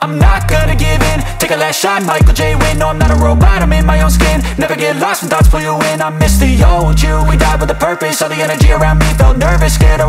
I'm not gonna give in. Take a last shot, Michael J. Win No, I'm not a robot, I'm in my own skin. Never get lost when thoughts pull you in. I miss the old you. We died with a purpose. All the energy around me felt nervous. Scared